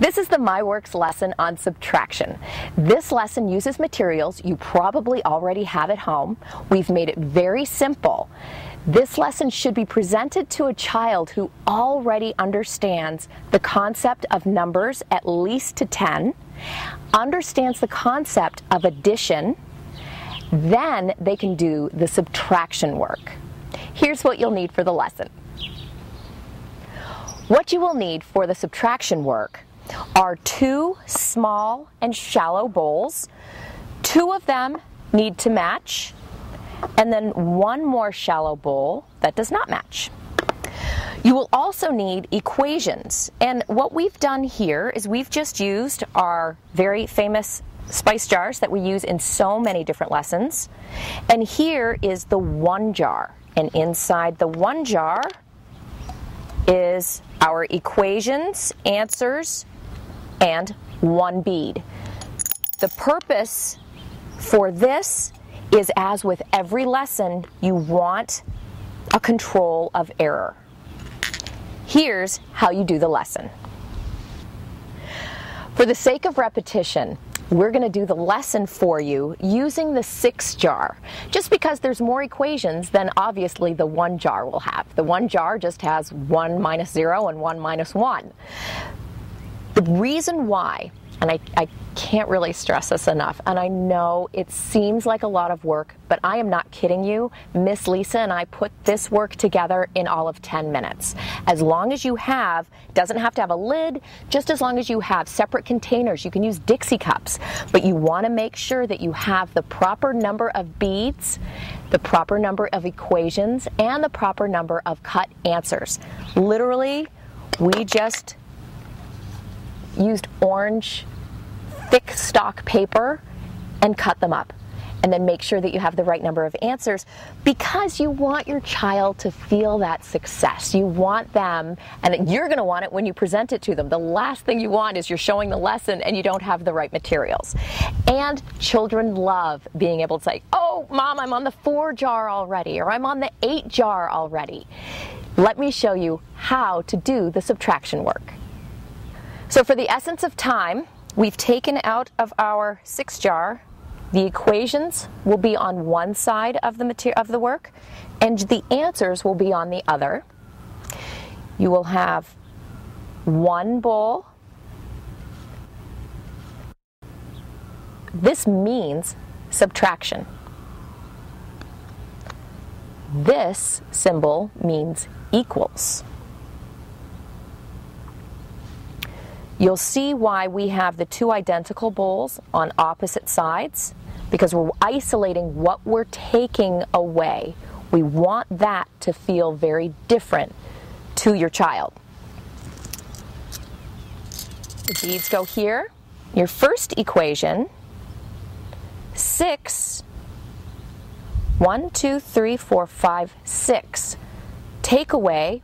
This is the MyWorks lesson on subtraction. This lesson uses materials you probably already have at home. We've made it very simple. This lesson should be presented to a child who already understands the concept of numbers at least to 10, understands the concept of addition, then they can do the subtraction work. Here's what you'll need for the lesson. What you will need for the subtraction work are two small and shallow bowls. Two of them need to match, and then one more shallow bowl that does not match. You will also need equations, and what we've done here is we've just used our very famous spice jars that we use in so many different lessons. And here is the one jar, and inside the one jar is our equations, answers, and one bead. The purpose for this is as with every lesson, you want a control of error. Here's how you do the lesson. For the sake of repetition, we're going to do the lesson for you using the six jar. Just because there's more equations than obviously the one jar will have. The one jar just has one minus zero and one minus one. The reason why and I, I can't really stress this enough. And I know it seems like a lot of work, but I am not kidding you. Miss Lisa and I put this work together in all of 10 minutes. As long as you have, doesn't have to have a lid, just as long as you have separate containers. You can use Dixie cups, but you want to make sure that you have the proper number of beads, the proper number of equations, and the proper number of cut answers. Literally, we just used orange thick stock paper and cut them up. And then make sure that you have the right number of answers because you want your child to feel that success. You want them, and you're going to want it when you present it to them. The last thing you want is you're showing the lesson and you don't have the right materials. And children love being able to say, Oh, mom, I'm on the four jar already, or I'm on the eight jar already. Let me show you how to do the subtraction work. So, for the essence of time, We've taken out of our six jar, the equations will be on one side of the material of the work, and the answers will be on the other. You will have one bowl. This means subtraction. This symbol means equals. You'll see why we have the two identical bowls on opposite sides because we're isolating what we're taking away. We want that to feel very different to your child. The beads go here. Your first equation, 6, 1, 2, 3, 4, 5, 6. Take away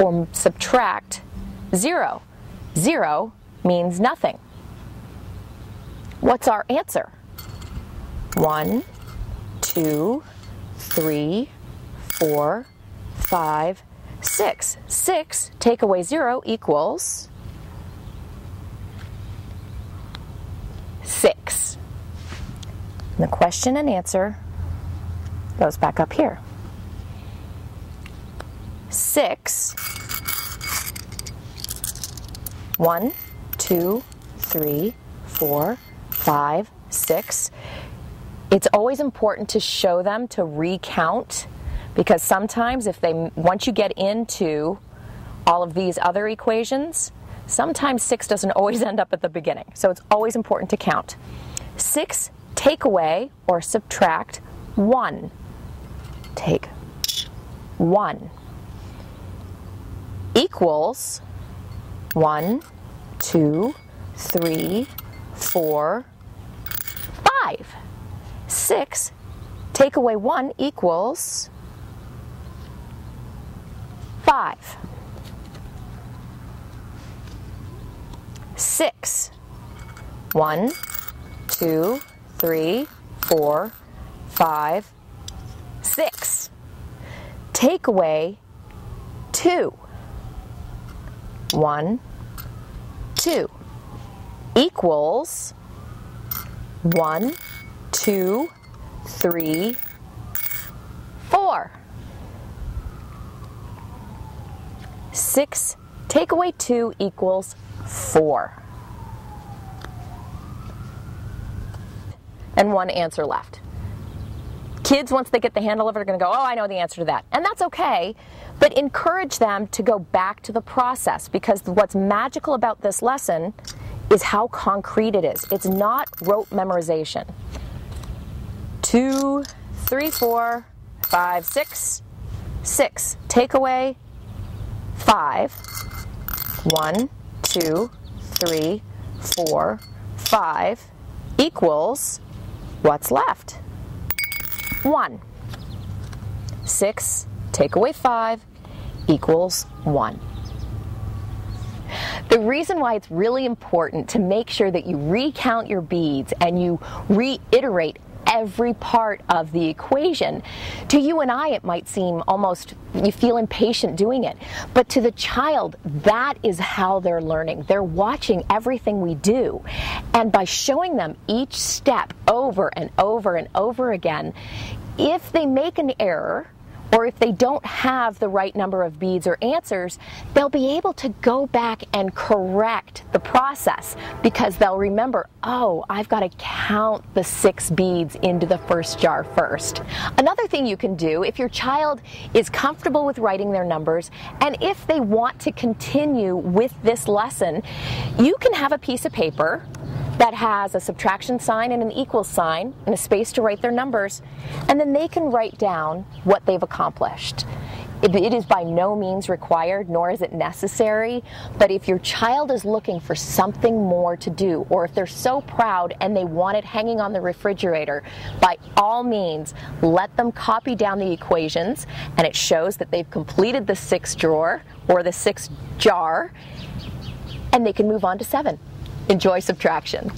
or subtract 0. Zero means nothing. What's our answer? One, two, three, four, five, six. Six, take away zero equals six. And the question and answer goes back up here. Six one, two, three, four, five, six. It's always important to show them to recount because sometimes if they once you get into all of these other equations, sometimes 6 doesn't always end up at the beginning. So it's always important to count. 6 take away or subtract 1. Take 1 equals one, two, three, four, five. Six, take away one equals five. Six. One, two, three, four, five, six. Take away two. One, two. equals one, two, three, four. Six, take away two equals four. And one answer left. Kids, once they get the handle of it, are going to go, oh, I know the answer to that. And that's okay, but encourage them to go back to the process because what's magical about this lesson is how concrete it is. It's not rote memorization. Two, three, four, five, six, six. Take away five. One, two, three, four, five equals what's left? One. Six, take away five equals one. The reason why it's really important to make sure that you recount your beads and you reiterate every part of the equation. To you and I, it might seem almost, you feel impatient doing it. But to the child, that is how they're learning. They're watching everything we do. And by showing them each step over and over and over again, if they make an error, or if they don't have the right number of beads or answers, they'll be able to go back and correct the process because they'll remember, oh, I've got to count the six beads into the first jar first. Another thing you can do if your child is comfortable with writing their numbers and if they want to continue with this lesson, you can have a piece of paper that has a subtraction sign and an equal sign and a space to write their numbers, and then they can write down what they've accomplished. It, is by no means required, nor is it necessary, but if your child is looking for something more to do, or if they're so proud and they want it hanging on the refrigerator, by all means, let them copy down the equations, and it shows that they've completed the sixth drawer or the sixth jar, and they can move on to seven enjoy subtraction.